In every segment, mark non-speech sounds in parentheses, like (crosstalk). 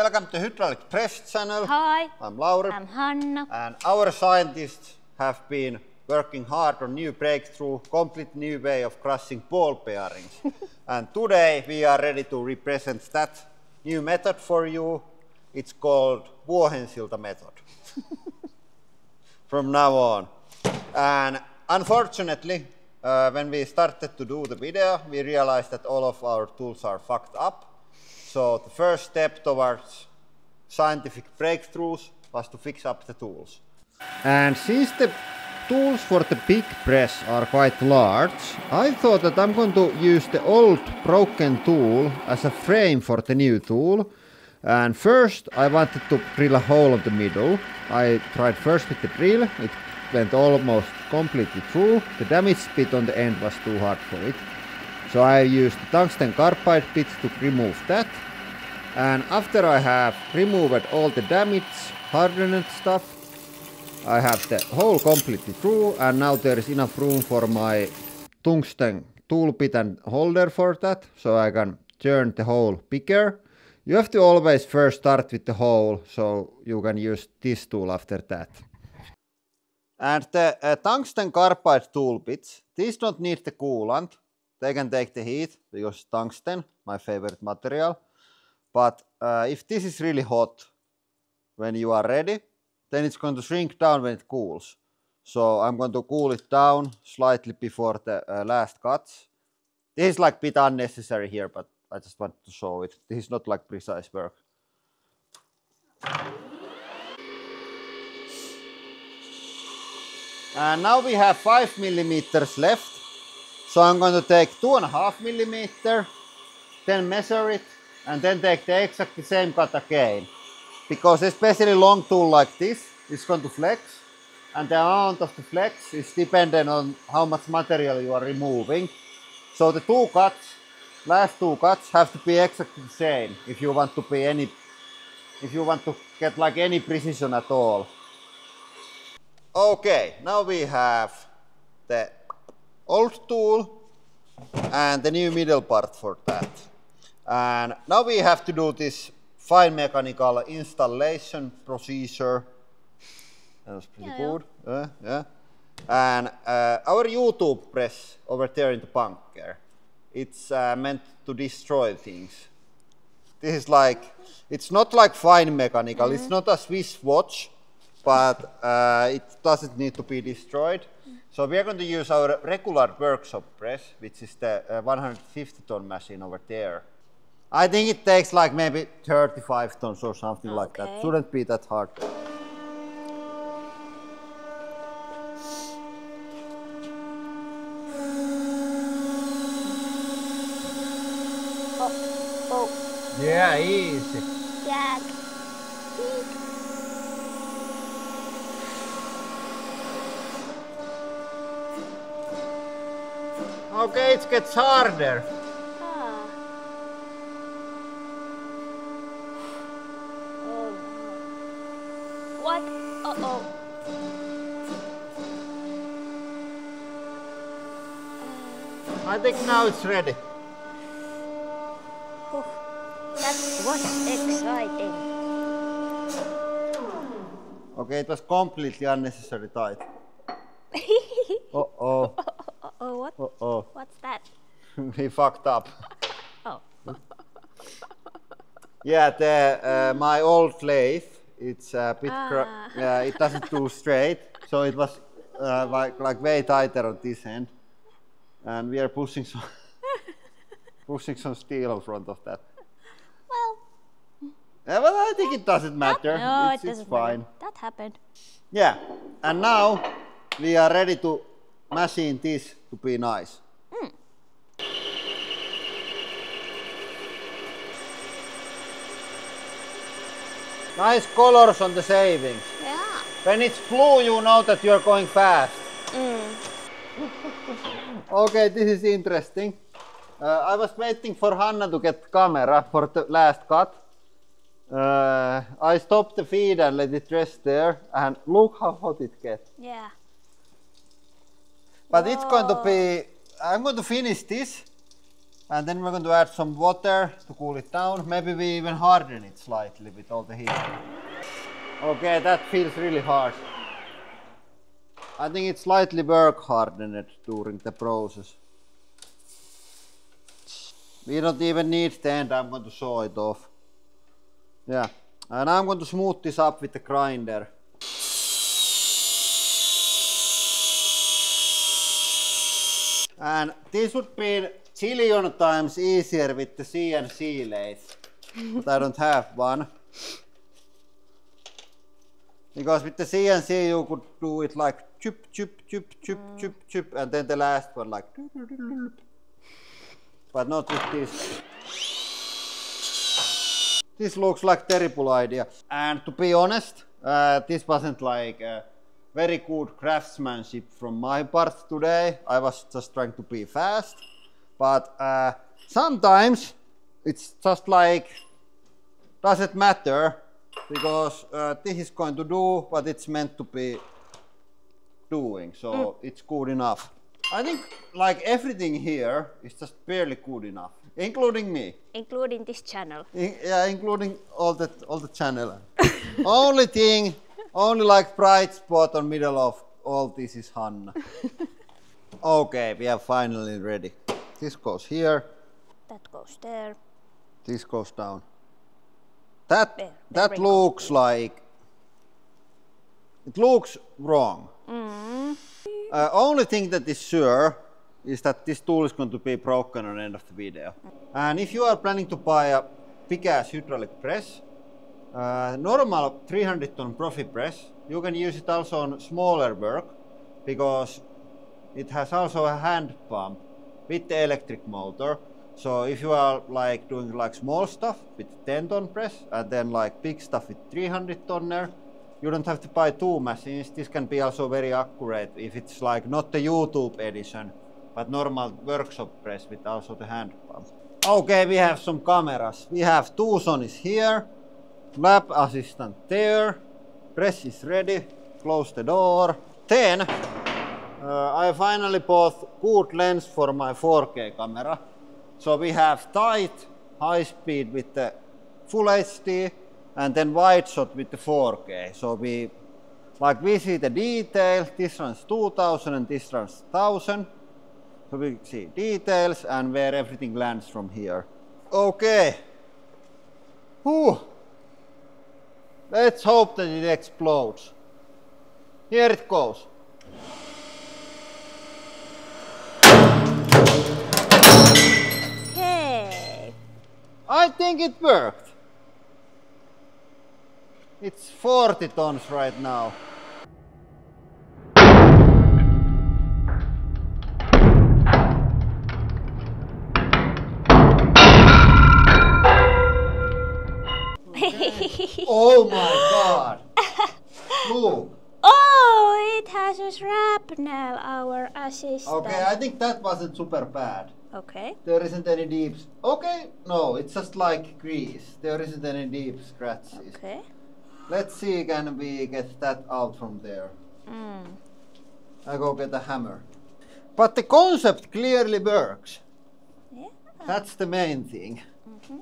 Welcome to Hydraulic Press channel. Hi, I'm Lauri. I'm Hanna. and our scientists have been working hard on new breakthrough, complete new way of crushing ball bearings. (laughs) and today we are ready to represent that new method for you. It's called Vuohensilta method. (laughs) From now on. And unfortunately, uh, when we started to do the video, we realized that all of our tools are fucked up. So the first step towards scientific breakthroughs was to fix up the tools. And since the tools for the big press are quite large, I thought that I'm going to use the old broken tool as a frame for the new tool. And first I wanted to drill a hole in the middle. I tried first with the drill, it went almost completely through. The damage bit on the end was too hard for it. So I used tungsten carbide bit to remove that. And after I have removed all the damage, hardened stuff, I have the hole completely through and now there is enough room for my tungsten tool bit and holder for that, so I can turn the hole bigger. You have to always first start with the hole, so you can use this tool after that. And the uh, tungsten carbide tool bits, these don't need the coolant. They can take the heat because tungsten, my favorite material. But uh, if this is really hot when you are ready, then it's going to shrink down when it cools. So I'm going to cool it down slightly before the uh, last cuts. This is like a bit unnecessary here, but I just want to show it. This is not like precise work. And now we have five millimeters left. So I'm going to take two and a half millimeter, then measure it, and then take the exactly same cut again. Because especially long tool like this is going to flex, and the amount of the flex is dependent on how much material you are removing. So the two cuts, last two cuts have to be exactly the same if you want to be any, if you want to get like any precision at all. Okay, now we have the old tool and the new middle part for that. And now we have to do this fine mechanical installation procedure. That was pretty Yeah, good. Yeah, yeah. And uh, our YouTube press over there in the bunker, it's uh, meant to destroy things. This is like, it's not like fine mechanical, it's not a Swiss watch, but uh, it doesn't need to be destroyed. So we are going to use our regular workshop press, which is the uh, 150 ton machine over there. I think it takes like maybe 35 tons or something like that. Shouldn't be that hard. Oh, oh, Yeah, easy. Jack. Okay, it gets harder. Ah. Oh no. What? Uh oh. I think now it's ready. That was exciting. Okay, it was completely unnecessary tight. (laughs) Uh oh. What? Uh oh. What's that? (laughs) we fucked up. (laughs) Oh. (laughs) Yeah, the uh, my old lathe, it's a bit, Ah. it doesn't do straight, so it was uh, like like way tighter on this end, and we are pushing some pushing some steel in front of that. Well, Yeah, but I think it doesn't matter. no, it's, it doesn't fine. matter. That happened. Yeah, and now we are ready to machine this to be nice. Nice colors on the savings. Yeah. When it's blue, you know that you're going fast. Mm. (laughs) Okay, this is interesting. Uh, I was waiting for Hanna to get camera for the last cut. Uh, I stopped the feed and let it rest there, and look how hot it gets. Yeah. But it's going to be. Ah. I'm going to finish this, And then we're going to add some water to cool it down. Maybe we even harden it slightly with all the heat. Okay, that feels really hard. I think it slightly work hardened during the process. We don't even need the end, I'm going to saw it off. Yeah, and I'm going to smooth this up with the grinder. And this would be zillion times easier with the CNC lathe, but I don't have one. Because with the CNC you could do it like chup, chup, chup, chup, chup, chup, and then the last one like but not with this. This looks like terrible idea. And to be honest, uh, this wasn't like uh, very good craftsmanship from my part today. I was just trying to be fast. But uh, sometimes it's just like, doesn't matter because uh, this is going to do what it's meant to be doing. So mm. it's good enough. I think like everything here is just barely good enough, including me. Including this channel. In, yeah, including all the all the channel. (laughs) only thing, only like bright spot on middle of all this is Hanna. (laughs) okay, we are finally ready. This goes here. That goes there. This goes down. That there, that looks like it looks wrong. Mm. Uh, only thing that is sure is that this tool is going to be broken on the end of the video. And if you are planning to buy a big ass hydraulic press, uh, normal 300 ton Profi press, you can use it also on smaller work because it has also a hand pump with the electric motor. So if you are like doing like small stuff with 10 ton press and then like big stuff with 300 tonner, you don't have to buy two machines. This can be also very accurate if it's like not the YouTube edition, but normal workshop press with also the hand pump. Okay, we have some cameras. We have two Sonys here, lab assistant there, press is ready, close the door. Then uh, I finally bought good lens for my 4K camera. So we have tight, high speed with the full HD and then wide shot with the 4K. So we, like we see the detail, this runs 2000 and this runs 1000. So we see details and where everything lands from here. Okay. Whew. Let's hope that it explodes. Here it goes. Okay. I think it worked. It's 40 tons right now. Okay, I think that wasn't super bad. Okay. There isn't any deep... Okay, no, it's just like grease. There isn't any deep scratches. Okay. Let's see can we get that out from there. Mm. I go get a hammer. But the concept clearly works. Yeah. That's the main thing. Mm -hmm.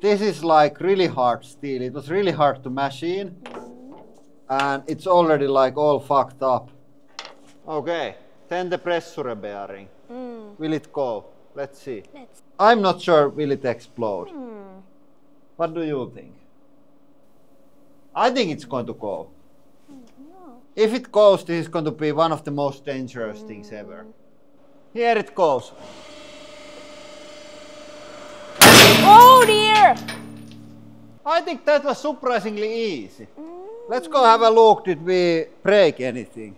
This is like really hard steel. It was really hard to machine. Mm. And it's already like all fucked up. Okay, then the pressure bearing. Mm. Will it go? Let's see. Let's I'm not sure will it explode. Hmm. What do you think? I think it's going to go. No. If it goes, this is going to be one of the most dangerous mm. things ever. Here it goes. Oh dear! I think that was surprisingly easy. Mm. Let's go have a look. Did we break anything?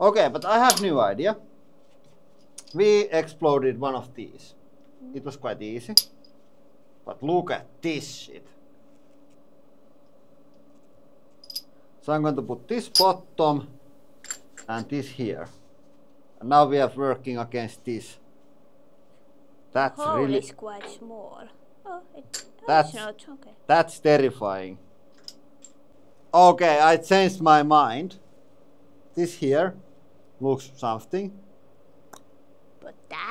Okay, but I have new idea. We exploded one of these. it was quite easy. But look at this shit. So I'm going to put this bottom and this here. And now we are working against this. That's Hole really is quite small. Oh, it, oh, That's- not okay. that's terrifying. Okay, I changed my mind. This here looks something.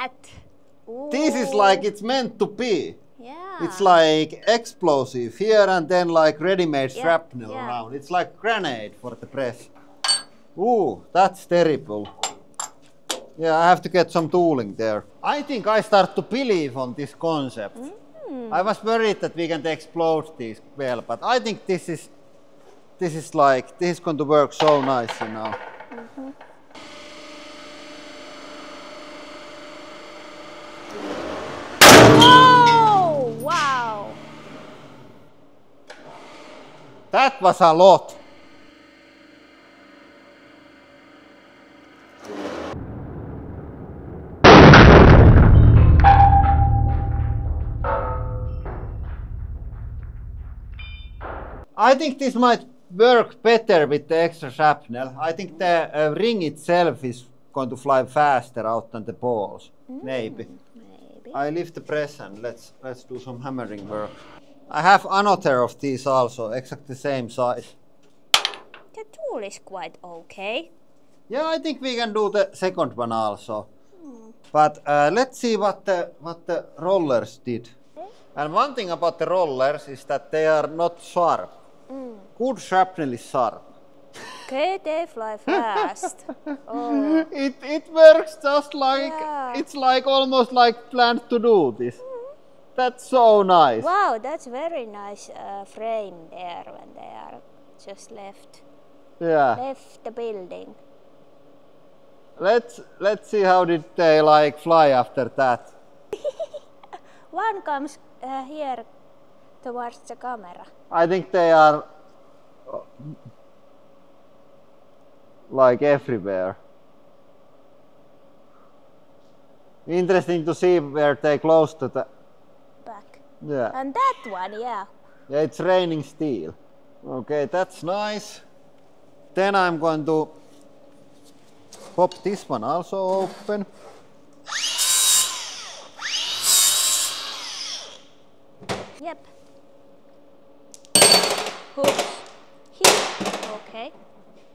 That. This is like it's meant to be. Yeah. It's like explosive here and then like ready-made Yeah, shrapnel yeah. around. It's like grenade for the press. Ooh, that's terrible. Yeah, I have to get some tooling there. I think I start to believe on this concept. Mm. I was worried that we can explode this well, but I think this is this is like this is going to work so nicely now. Oh, That was a lot. I think this might work better with the extra shrapnel. I think the uh, ring itself is going to fly faster out than the balls. Maybe. Maybe. I leave the press and let's let's do some hammering work. I have another of these also, exactly the same size. The tool is quite okay. Yeah, I think we can do the second one also. Hmm. But uh, let's see what the what the rollers did. Hmm? And one thing about the rollers is that they are not sharp. Hmm. Good shrapnel is sharp. Okay, they fly fast. (laughs) oh, It it works just like Yeah. it's like almost like planned to do this. That's so nice. wow, that's very nice uh, frame there when they are just left Yeah. left the building. Let's let's see how did they like fly after that. (laughs) One comes uh, here towards the camera. I think they are like everywhere. Interesting to see where they close to the. Yeah. And that one, yeah. Yeah, it's raining steel. Okay, that's nice. Then I'm going to pop this one also open. Yep. Hooks. Here. Okay.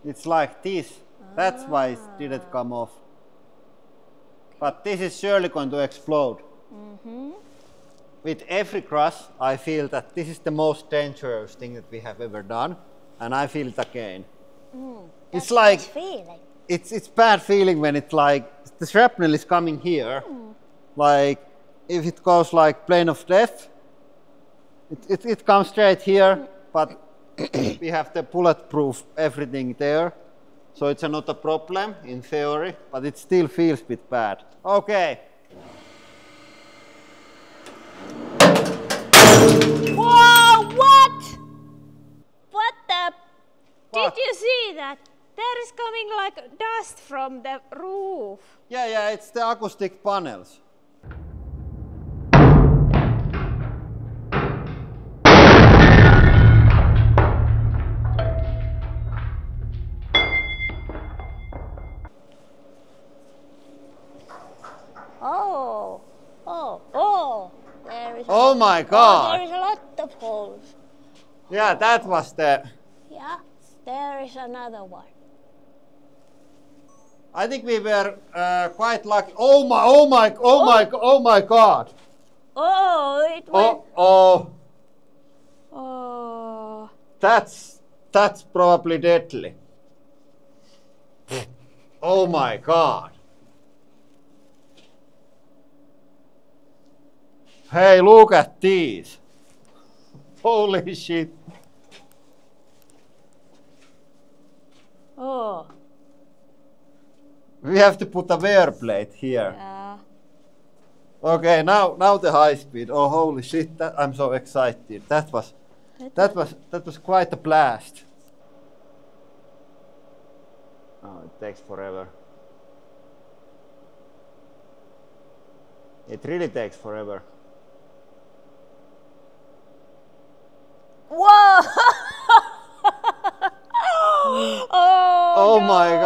It's like this. That's why it didn't ah. come off. But this is surely going to explode. Mm-hmm. With every crush, I feel that this is the most dangerous thing that we have ever done, and I feel it again. It's like it's it's bad feeling when it's like the shrapnel is coming here, like if it goes like plane of death, it, it, it comes straight here, but (coughs) we have the bulletproof everything there, so it's not a problem in theory, but it still feels a bit bad. Okay, that? There is coming like dust from the roof. yeah, yeah, it's the acoustic panels. Oh, oh, oh! There is. Oh my Oh, god! there is a lot of holes. Yeah, that was the. Is another one. I think we were uh, quite lucky. Oh my! Oh my! Oh my! Oh my God! Oh, it went. Oh, oh, Oh. that's that's probably deadly. Oh my God! Hey, look at these! Holy shit! Oh. We have to put a wear plate here. Yeah. Okay, now now the high speed. Oh holy shit! That, I'm so excited. That was that was that was quite a blast. Oh, it takes forever. It really takes forever. Whoa! (laughs) oh, Oh my. God.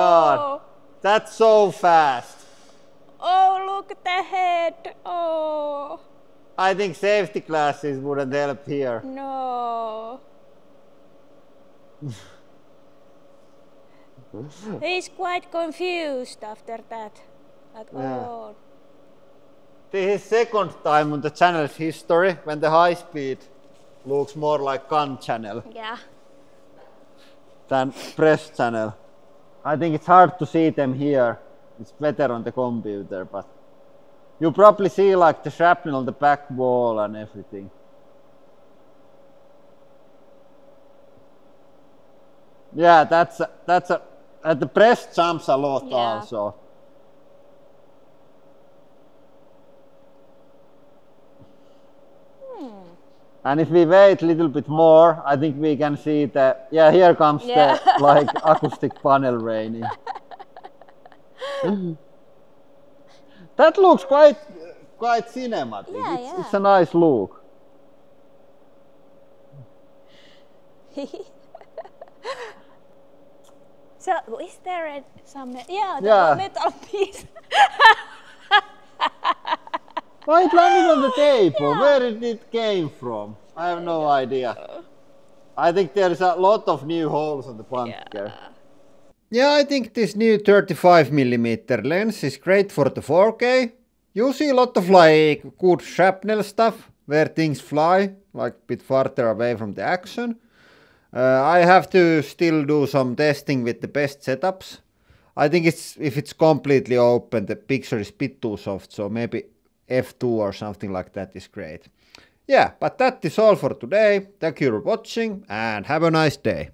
That's so fast. Oh, look at the head. Oh, I think safety glasses wouldn't help here. no. (laughs) He's quite confused after that. Like, Yeah. oh, This is second time on the channel's history when the high speed looks more like gun channel yeah. than press channel. I think it's hard to see them here. It's better on the computer, but you probably see like the shrapnel on the back wall and everything. Yeah, that's a, that's a, uh, the press jumps a lot Yeah. also. And if we wait a little bit more, I think we can see the yeah. Here comes Yeah. the (laughs) like acoustic panel raining. (laughs) that looks quite quite cinematic. Yeah, it's, yeah. it's a nice look. (laughs) so, is there a, some. Yeah, the Yeah. metal piece. Why it landed on the (laughs) table? Where did it came from? I have no idea. I think there's a lot of new holes on the bunker. Yeah, I think this new 35mm lens is great for the 4K. You see a lot of like good shrapnel stuff where things fly, like a bit farther away from the action. Uh, I have to still do some testing with the best setups. I think it's if it's completely open, the picture is a bit too soft, so maybe f2 or something like that is great. Yeah, but that is all for today. Thank you for watching and have a nice day.